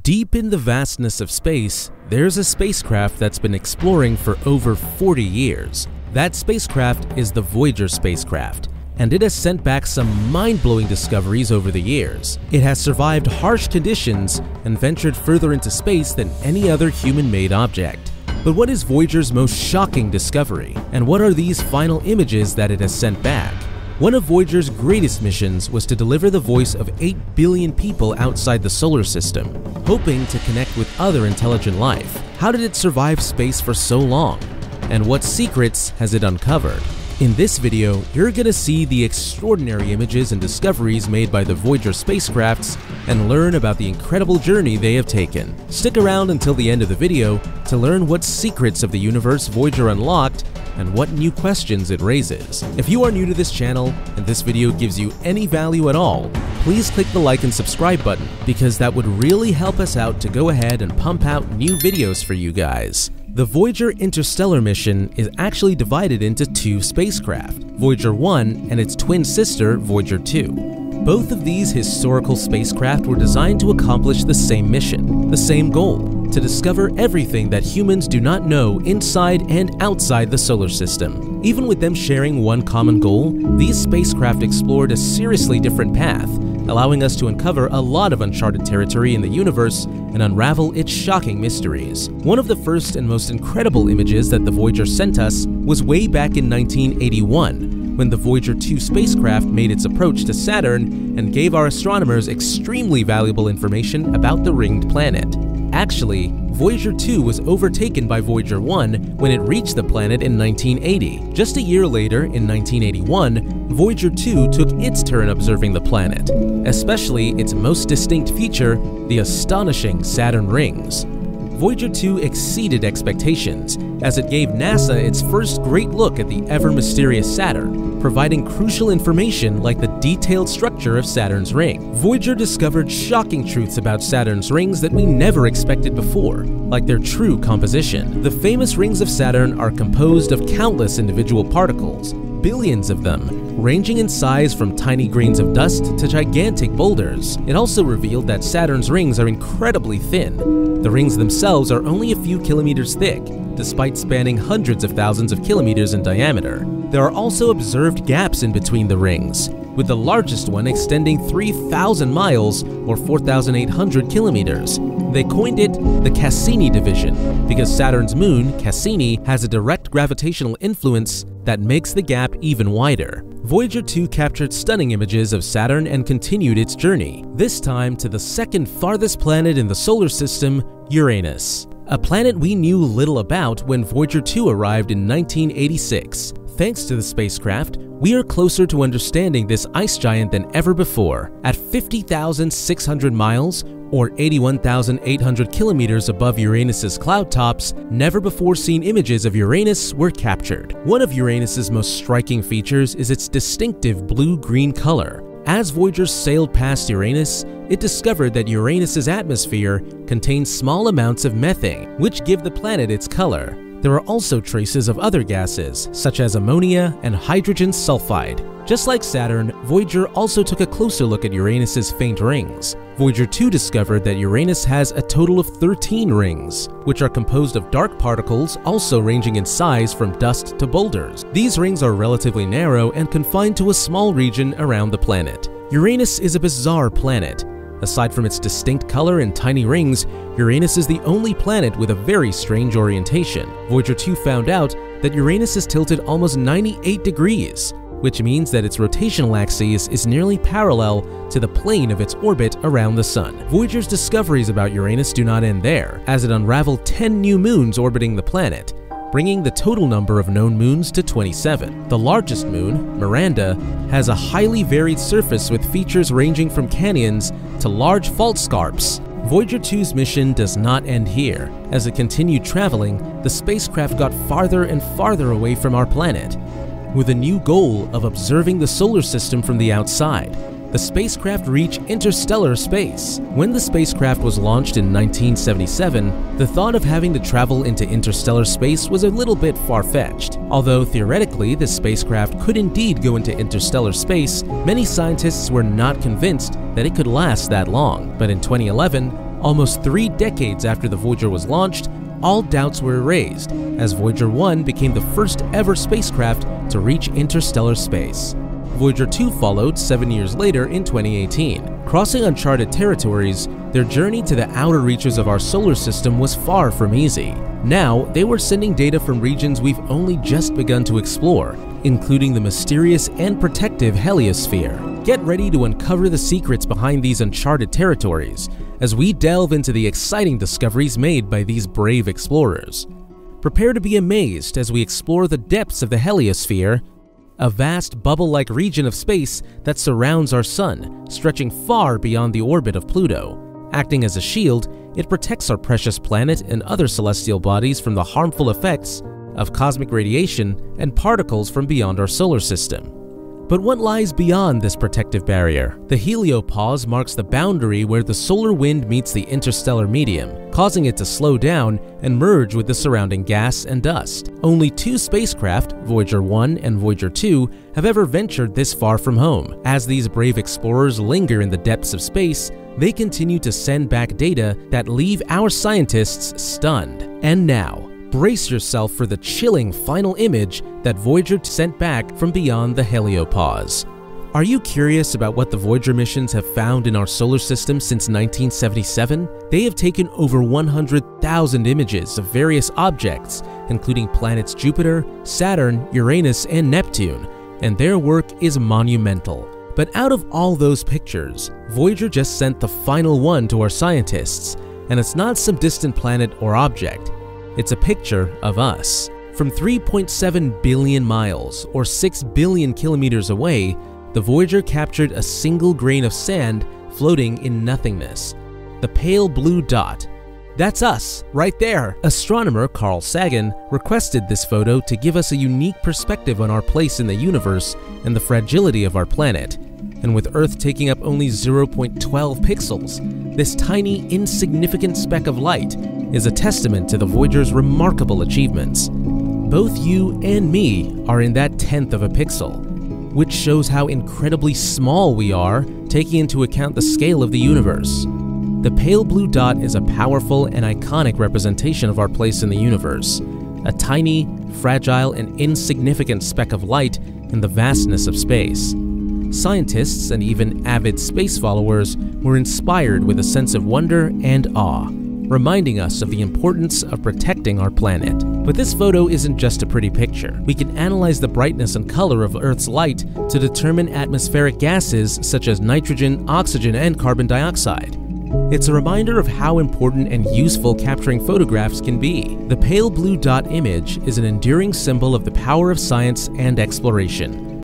Deep in the vastness of space, there's a spacecraft that's been exploring for over 40 years. That spacecraft is the Voyager spacecraft, and it has sent back some mind-blowing discoveries over the years. It has survived harsh conditions and ventured further into space than any other human-made object. But what is Voyager's most shocking discovery? And what are these final images that it has sent back? One of Voyager's greatest missions was to deliver the voice of 8 billion people outside the solar system, hoping to connect with other intelligent life. How did it survive space for so long? And what secrets has it uncovered? In this video, you're gonna see the extraordinary images and discoveries made by the Voyager spacecrafts and learn about the incredible journey they have taken. Stick around until the end of the video to learn what secrets of the universe Voyager unlocked and what new questions it raises. If you are new to this channel and this video gives you any value at all, please click the like and subscribe button because that would really help us out to go ahead and pump out new videos for you guys. The Voyager Interstellar mission is actually divided into two spacecraft, Voyager 1 and its twin sister, Voyager 2. Both of these historical spacecraft were designed to accomplish the same mission, the same goal, to discover everything that humans do not know inside and outside the solar system. Even with them sharing one common goal, these spacecraft explored a seriously different path, allowing us to uncover a lot of uncharted territory in the universe and unravel its shocking mysteries. One of the first and most incredible images that the Voyager sent us was way back in 1981, when the Voyager 2 spacecraft made its approach to Saturn and gave our astronomers extremely valuable information about the ringed planet. Actually, Voyager 2 was overtaken by Voyager 1 when it reached the planet in 1980. Just a year later, in 1981, Voyager 2 took its turn observing the planet, especially its most distinct feature, the astonishing Saturn rings. Voyager 2 exceeded expectations, as it gave NASA its first great look at the ever-mysterious Saturn, providing crucial information like the detailed structure of Saturn's ring. Voyager discovered shocking truths about Saturn's rings that we never expected before, like their true composition. The famous rings of Saturn are composed of countless individual particles, billions of them, ranging in size from tiny grains of dust to gigantic boulders. It also revealed that Saturn's rings are incredibly thin. The rings themselves are only a few kilometers thick, despite spanning hundreds of thousands of kilometers in diameter. There are also observed gaps in between the rings, with the largest one extending 3,000 miles or 4,800 kilometers. They coined it the Cassini division because Saturn's moon, Cassini, has a direct gravitational influence that makes the gap even wider. Voyager 2 captured stunning images of Saturn and continued its journey, this time to the second farthest planet in the solar system, Uranus. A planet we knew little about when Voyager 2 arrived in 1986. Thanks to the spacecraft, we are closer to understanding this ice giant than ever before. At 50,600 miles, or 81,800 kilometers above Uranus's cloud tops, never before seen images of Uranus were captured. One of Uranus's most striking features is its distinctive blue-green color. As Voyager sailed past Uranus, it discovered that Uranus's atmosphere contains small amounts of methane, which give the planet its color. There are also traces of other gases, such as ammonia and hydrogen sulfide. Just like Saturn, Voyager also took a closer look at Uranus's faint rings. Voyager 2 discovered that Uranus has a total of 13 rings, which are composed of dark particles also ranging in size from dust to boulders. These rings are relatively narrow and confined to a small region around the planet. Uranus is a bizarre planet. Aside from its distinct color and tiny rings, Uranus is the only planet with a very strange orientation. Voyager 2 found out that Uranus is tilted almost 98 degrees, which means that its rotational axis is nearly parallel to the plane of its orbit around the Sun. Voyager's discoveries about Uranus do not end there, as it unraveled 10 new moons orbiting the planet, bringing the total number of known moons to 27. The largest moon, Miranda, has a highly varied surface with features ranging from canyons to large fault scarps. Voyager 2's mission does not end here. As it continued traveling, the spacecraft got farther and farther away from our planet, with a new goal of observing the solar system from the outside. The spacecraft reached interstellar space. When the spacecraft was launched in 1977, the thought of having to travel into interstellar space was a little bit far-fetched. Although theoretically the spacecraft could indeed go into interstellar space, many scientists were not convinced that it could last that long. But in 2011, Almost three decades after the Voyager was launched, all doubts were erased as Voyager 1 became the first ever spacecraft to reach interstellar space. Voyager 2 followed seven years later in 2018. Crossing uncharted territories, their journey to the outer reaches of our solar system was far from easy. Now, they were sending data from regions we've only just begun to explore, including the mysterious and protective heliosphere. Get ready to uncover the secrets behind these uncharted territories as we delve into the exciting discoveries made by these brave explorers. Prepare to be amazed as we explore the depths of the heliosphere a vast bubble-like region of space that surrounds our Sun, stretching far beyond the orbit of Pluto. Acting as a shield, it protects our precious planet and other celestial bodies from the harmful effects of cosmic radiation and particles from beyond our solar system. But what lies beyond this protective barrier? The heliopause marks the boundary where the solar wind meets the interstellar medium, causing it to slow down and merge with the surrounding gas and dust. Only two spacecraft, Voyager 1 and Voyager 2, have ever ventured this far from home. As these brave explorers linger in the depths of space, they continue to send back data that leave our scientists stunned. And now, brace yourself for the chilling final image that Voyager sent back from beyond the heliopause. Are you curious about what the Voyager missions have found in our solar system since 1977? They have taken over 100,000 images of various objects, including planets Jupiter, Saturn, Uranus, and Neptune, and their work is monumental. But out of all those pictures, Voyager just sent the final one to our scientists, and it's not some distant planet or object. It's a picture of us. From 3.7 billion miles, or 6 billion kilometers away, the Voyager captured a single grain of sand floating in nothingness. The pale blue dot. That's us, right there! Astronomer Carl Sagan requested this photo to give us a unique perspective on our place in the universe and the fragility of our planet. And with Earth taking up only 0.12 pixels, this tiny, insignificant speck of light is a testament to the Voyager's remarkable achievements. Both you and me are in that tenth of a pixel, which shows how incredibly small we are, taking into account the scale of the universe. The pale blue dot is a powerful and iconic representation of our place in the universe, a tiny, fragile, and insignificant speck of light in the vastness of space. Scientists and even avid space followers were inspired with a sense of wonder and awe reminding us of the importance of protecting our planet. But this photo isn't just a pretty picture. We can analyze the brightness and color of Earth's light to determine atmospheric gases such as nitrogen, oxygen, and carbon dioxide. It's a reminder of how important and useful capturing photographs can be. The pale blue dot image is an enduring symbol of the power of science and exploration,